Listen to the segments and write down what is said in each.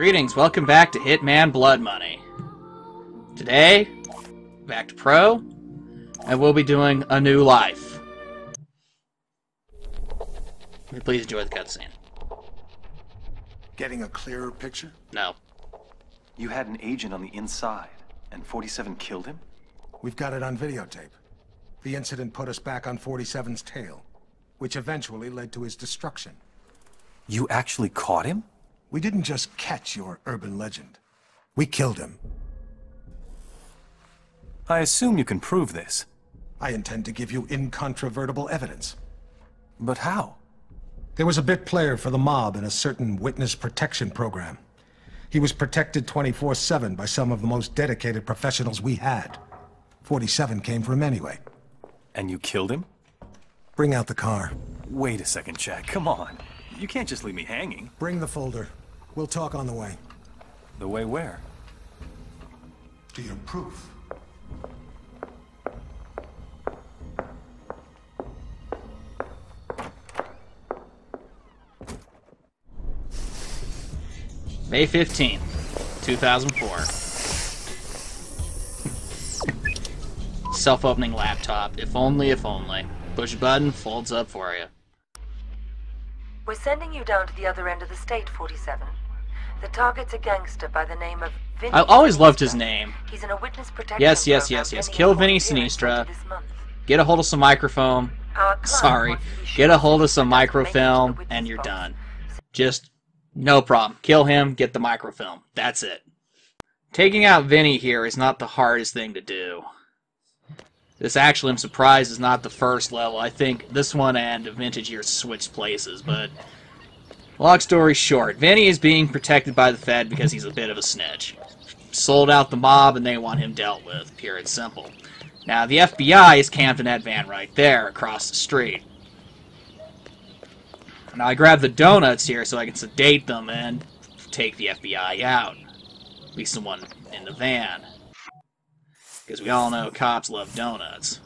Greetings, welcome back to Hitman Blood Money. Today, back to Pro, and we'll be doing a new life. Please enjoy the cutscene. Getting a clearer picture? No. You had an agent on the inside, and 47 killed him? We've got it on videotape. The incident put us back on 47's tail, which eventually led to his destruction. You actually caught him? We didn't just catch your urban legend. We killed him. I assume you can prove this. I intend to give you incontrovertible evidence. But how? There was a bit player for the mob in a certain witness protection program. He was protected 24-7 by some of the most dedicated professionals we had. 47 came for him anyway. And you killed him? Bring out the car. Wait a second, Jack. Come on. You can't just leave me hanging. Bring the folder. We'll talk on the way. The way where? To your proof. May 15th, 2004. Self-opening laptop. If only, if only. Push button, folds up for you. We're sending you down to the other end of the state, 47. The target's a gangster by the name of Vinnie I always loved his name. He's in a witness protection Yes, yes, yes, yes. Kill Vinnie Sinistra. later this month. Get a hold of some microfilm. Sorry. wants to be sure Get a hold of some he doesn't make it to the microfilm, and you're done. Just no problem. Kill him, get the microfilm. That's it. Taking out Vinnie here is not the hardest thing to do. This actually, I'm surprised, is not the first level. I think this one and Vintage Year switched places, but long story short, Vinnie is being protected by the Fed because he's a bit of a snitch. Sold out the mob and they want him dealt with, pure and simple. Now, the FBI is camped in that van right there, across the street. Now, I grab the donuts here so I can sedate them and take the FBI out. At least the one in the van. Because we all know cops love donuts.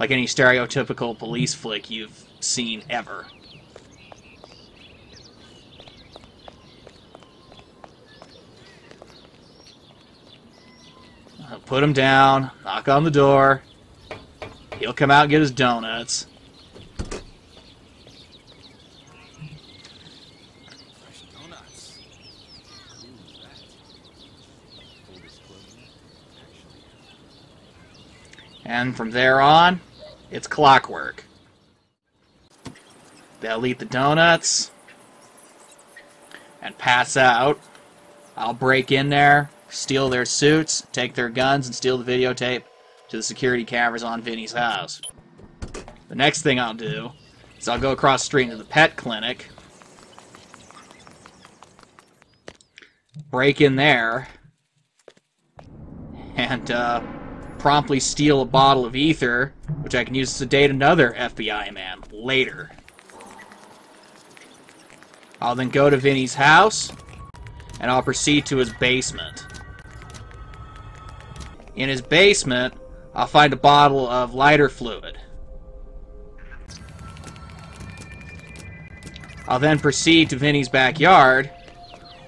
Like any stereotypical police flick you've seen ever. Put him down, knock on the door. He'll come out and get his donuts. And from there on, it's clockwork. They'll eat the donuts and pass out. I'll break in there, steal their suits, take their guns, and steal the videotape to the security cameras on Vinnie's house. The next thing I'll do is I'll go across the street into the pet clinic, break in there, and uh, promptly steal a bottle of ether, which I can use to date another FBI man later. I'll then go to Vinnie's house, and I'll proceed to his basement. In his basement, I'll find a bottle of lighter fluid. I'll then proceed to Vinnie's backyard,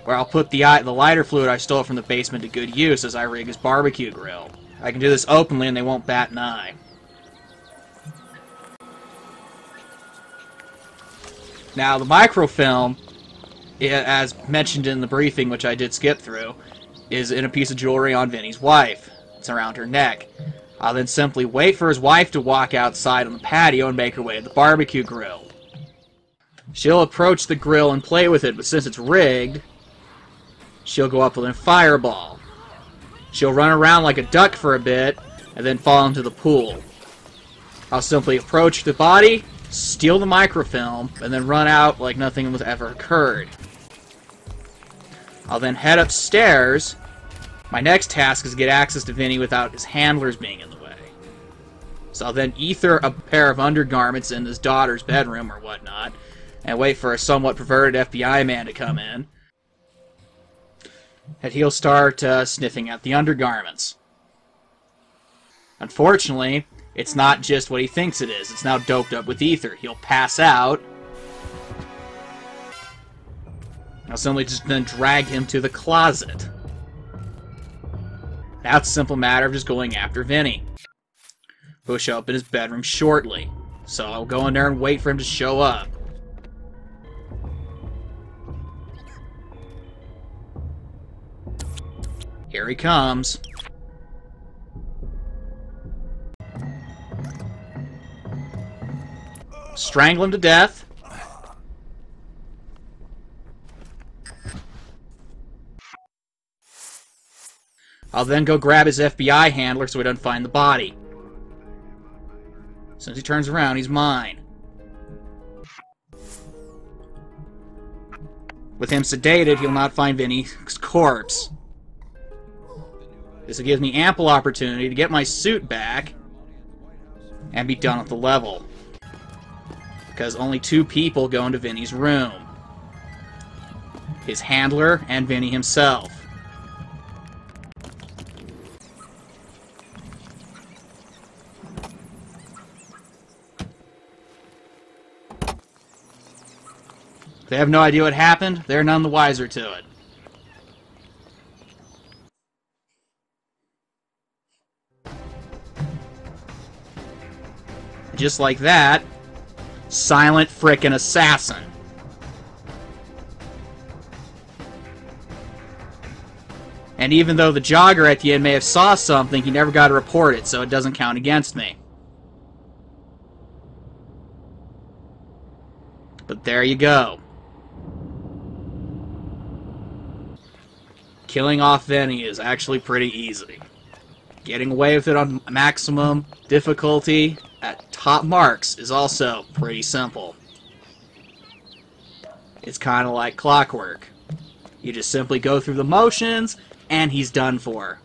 where I'll put the the lighter fluid I stole from the basement to good use as I rig his barbecue grill. I can do this openly and they won't bat an eye. Now, the microfilm, as mentioned in the briefing, which I did skip through, is in a piece of jewelry on Vinnie's wife. It's around her neck. I'll then simply wait for his wife to walk outside on the patio and make her way to the barbecue grill. She'll approach the grill and play with it, but since it's rigged, she'll go up with a fireball. She'll run around like a duck for a bit, and then fall into the pool. I'll simply approach the body, steal the microfilm, and then run out like nothing was ever occurred. I'll then head upstairs. My next task is to get access to Vinnie without his handlers being in the way. So I'll then ether a pair of undergarments in his daughter's bedroom or whatnot, and wait for a somewhat perverted FBI man to come in. And he'll start uh, sniffing at the undergarments. Unfortunately, it's not just what he thinks it is. It's now doped up with ether. He'll pass out. I'll simply just then drag him to the closet. That's a simple matter of just going after Vinnie. Who'll show up in his bedroom shortly. So I'll go in there and wait for him to show up. Here he comes. Strangle him to death. I'll then go grab his FBI handler so he doesn't find the body. As he turns around, he's mine. With him sedated, he'll not find Vinnie's corpse. This gives me ample opportunity to get my suit back and be done with the level. Because only two people go into Vinnie's room. His handler and Vinnie himself. They have no idea what happened. They're none the wiser to it. Just like that, silent frickin' assassin. And even though the jogger at the end may have saw something, he never got to report it, so it doesn't count against me. But there you go. Killing off Vinnie is actually pretty easy. Getting away with it on maximum difficulty at top marks is also pretty simple. It's kind of like clockwork. You just simply go through the motions, and he's done for.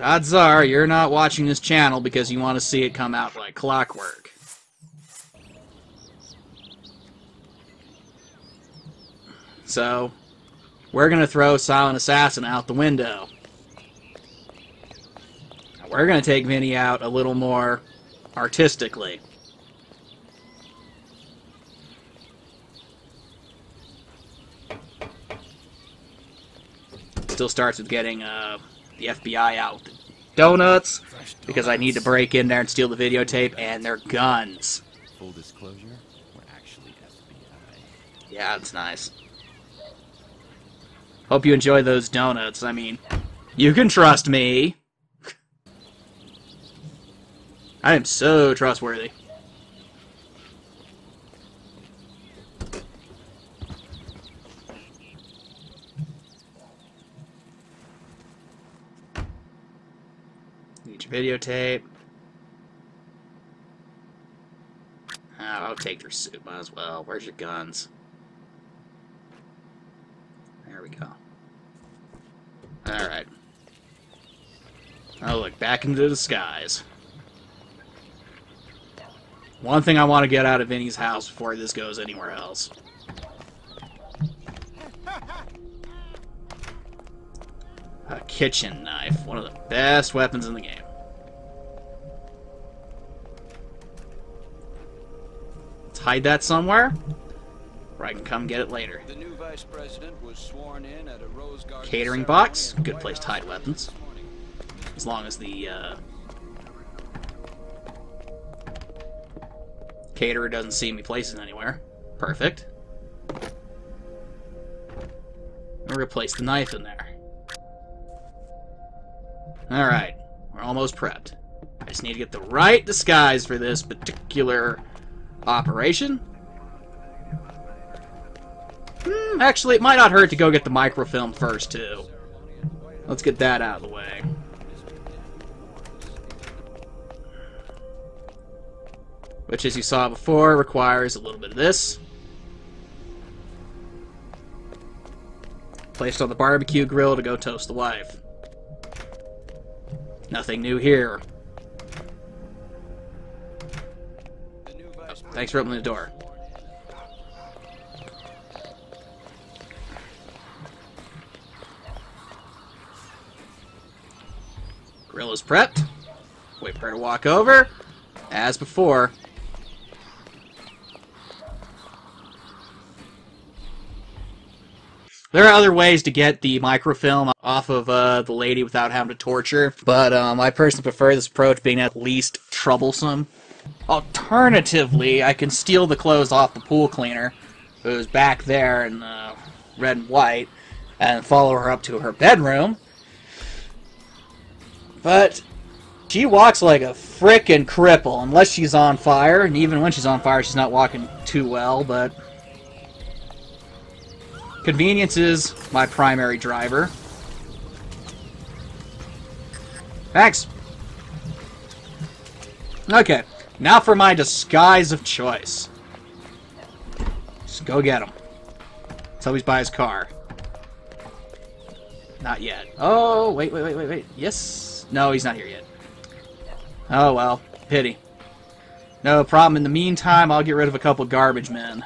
Odds are you're not watching this channel because you want to see it come out like clockwork. So, we're going to throw Silent Assassin out the window. We're going to take Vinnie out a little more artistically. Still starts with getting uh, the FBI out with the donuts, because I need to break in there and steal the videotape, and their guns. Full disclosure, we're actually FBI. Yeah, that's nice. Hope you enjoy those donuts. I mean, you can trust me. I am so trustworthy. Need your videotape. Oh, I'll take your suit, might as well. Where's your guns? There we go. Alright. Oh, look, back into the skies. One thing I want to get out of Vinnie's house before this goes anywhere else. A kitchen knife. One of the best weapons in the game. Let's hide that somewhere, where I can come get it later. The new vice president was sworn in at a Rose Catering box, good place to hide weapons. As long as the uh, caterer doesn't see me placing anywhere. Perfect. We're gonna place the knife in there. Alright, we're almost prepped. I just need to get the right disguise for this particular operation. Hmm, actually, it might not hurt to go get the microfilm first, too. Let's get that out of the way. Which, as you saw before, requires a little bit of this. Placed on the barbecue grill to go toast the wife. Nothing new here. Thanks for opening the door. Grill is prepped. Wait for her to walk over. As before. There are other ways to get the microfilm off of uh, the lady without having to torture, but um, I personally prefer this approach being at least troublesome. Alternatively, I can steal the clothes off the pool cleaner, who's back there in the red and white, and follow her up to her bedroom. But she walks like a frickin' cripple, unless she's on fire, and even when she's on fire, she's not walking too well, but... Convenience is my primary driver. Thanks. Okay, now for my disguise of choice. Just go get him. Let's always buy his car. Not yet. Oh, wait, wait, wait, wait, wait. Yes? No, he's not here yet. Oh, well. Pity. No problem. In the meantime, I'll get rid of a couple garbage men.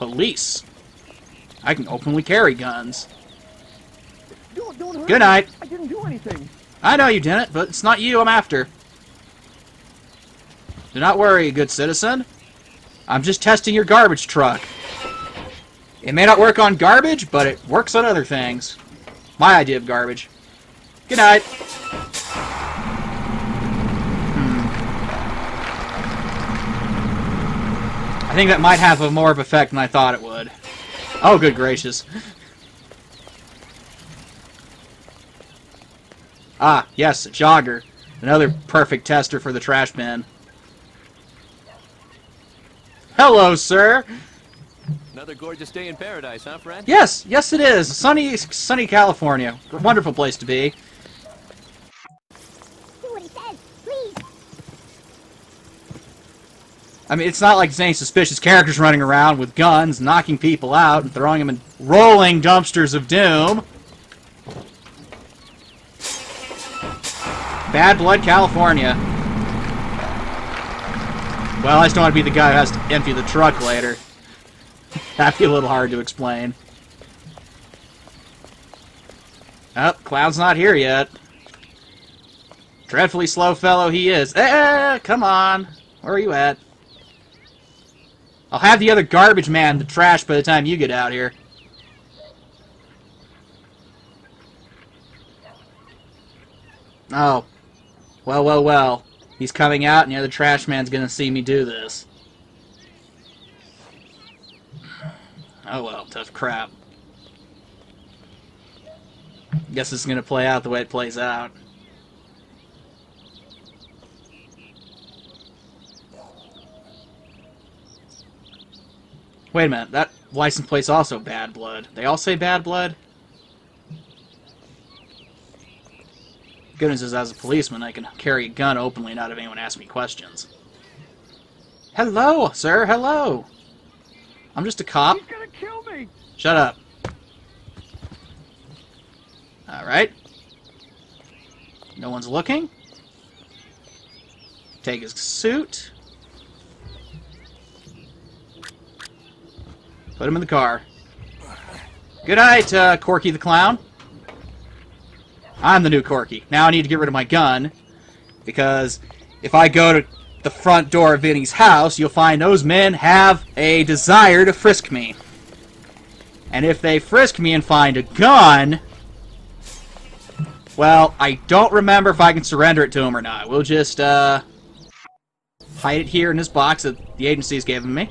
Police. I can openly carry guns. Don't, don't hurt Good me. night. I didn't do anything. I know you didn't, but it's not you I'm after. Do not worry, good citizen. I'm just testing your garbage truck. It may not work on garbage, but it works on other things. My idea of garbage. Good night. I think that might have a more of effect than I thought it would. Oh, good gracious. Ah, yes, a jogger. Another perfect tester for the trash bin. Hello, sir. Another gorgeous day in paradise, huh, friend? Yes, yes, it is. Sunny, sunny California. Wonderful place to be. Do what he says, please. I mean, it's not like there's any suspicious characters running around with guns, knocking people out, and throwing them in rolling dumpsters of doom. Bad Blood, California. Well, I just don't want to be the guy who has to empty the truck later. That'd be a little hard to explain. Oh, Cloud's not here yet. Dreadfully slow fellow he is. Eh, come on. Where are you at? I'll have the other garbage man the trash by the time you get out here. Oh. Well, well, well. He's coming out, and the other trash man's gonna see me do this. Oh well, tough crap. Guess it's gonna play out the way it plays out. Wait a minute, that license plate's also Bad Blood. They all say Bad Blood? Goodness is, as a policeman, I can carry a gun openly and not have anyone ask me questions. Hello, sir, hello! I'm just a cop. He's gonna kill me. Shut up. Alright. No one's looking. Take his suit. Put him in the car. Good night, uh, Corky the Clown. I'm the new Corky. Now I need to get rid of my gun, because if I go to the front door of Vinnie's house, you'll find those men have a desire to frisk me. And if they frisk me and find a gun, well, I don't remember if I can surrender it to him or not. We'll just, uh, hide it here in this box that the agency's given me.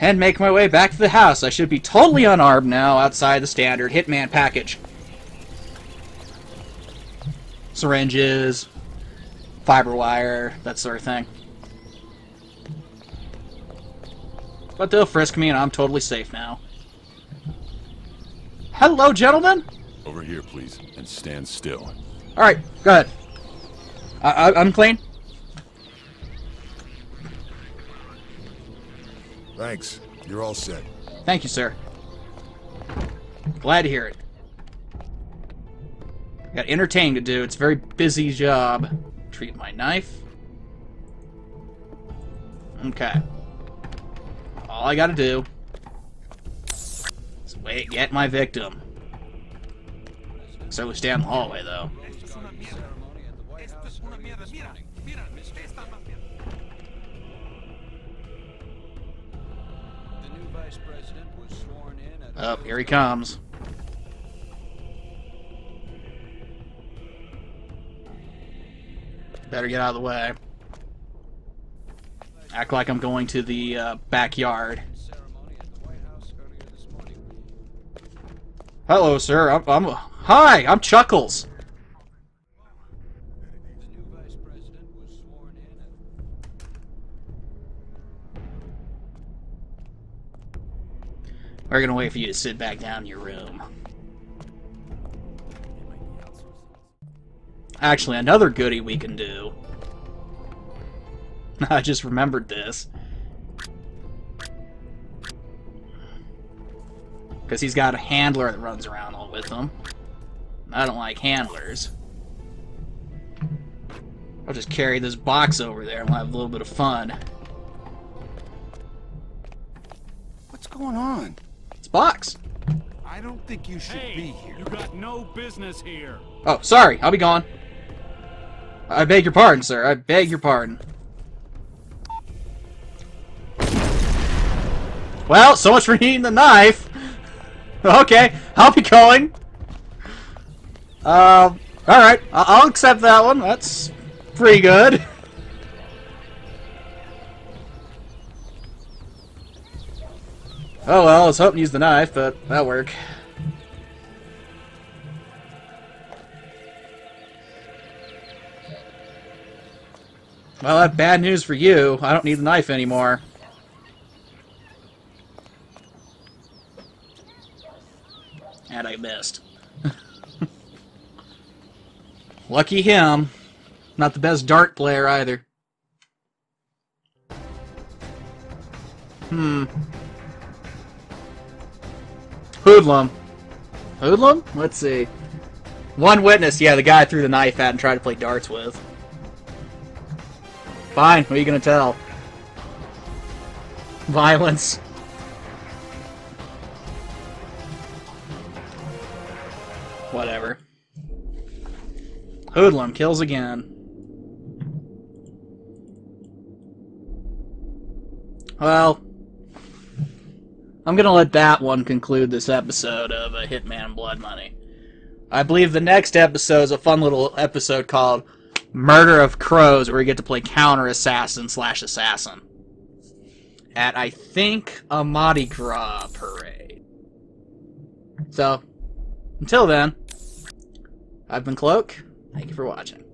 And make my way back to the house. I should be totally unarmed now outside the standard Hitman package. Syringes, fiber wire, that sort of thing. But they'll frisk me and I'm totally safe now. Hello, gentlemen! Over here, please, and stand still. Alright, go ahead. I, I, I'm clean. Thanks. You're all set. Thank you, sir. Glad to hear it. Got entertaining to do. It's a very busy job. Treat my knife. Okay. All I gotta do is Wait, get my victim. So we stay in the hallway, though. Oh, here he comes. Better get out of the way. Act like I'm going to the uh, backyard. ceremony at the White House earlier this morning. Hello, sir. I'm, I'm hi. I'm Chuckles. We're gonna wait for you to sit back down in your room. Actually, another goodie we can do. I just remembered this. Because he's got a handler that runs around all with him. I don't like handlers. I'll just carry this box over there and we'll have a little bit of fun. What's going on? It's box. I don't think you should be here. You got no business here. Oh, sorry. I'll be gone. I beg your pardon, sir. I beg your pardon. Well, so much for needing the knife. Okay, I'll be going. Um, alright. I'll accept that one. That's pretty good. Oh well, I was hoping to use the knife, but that'll work. Well, I have bad news for you. I don't need the knife anymore. And I missed. Lucky him. Not the best dart player either. Hmm. Hoodlum. Hoodlum? Let's see. One witness, yeah, the guy I threw the knife at and tried to play darts with. Fine, what are you gonna tell? Violence. Whatever. Hoodlum kills again. Well, I'm gonna let that one conclude this episode of uh, Hitman Blood Money. I believe the next episode is a fun little episode called Murder of Crows, where we get to play counter assassin slash assassin at I think a Mardi Gras parade. So, until then, I've been Cloak. Thank you for watching.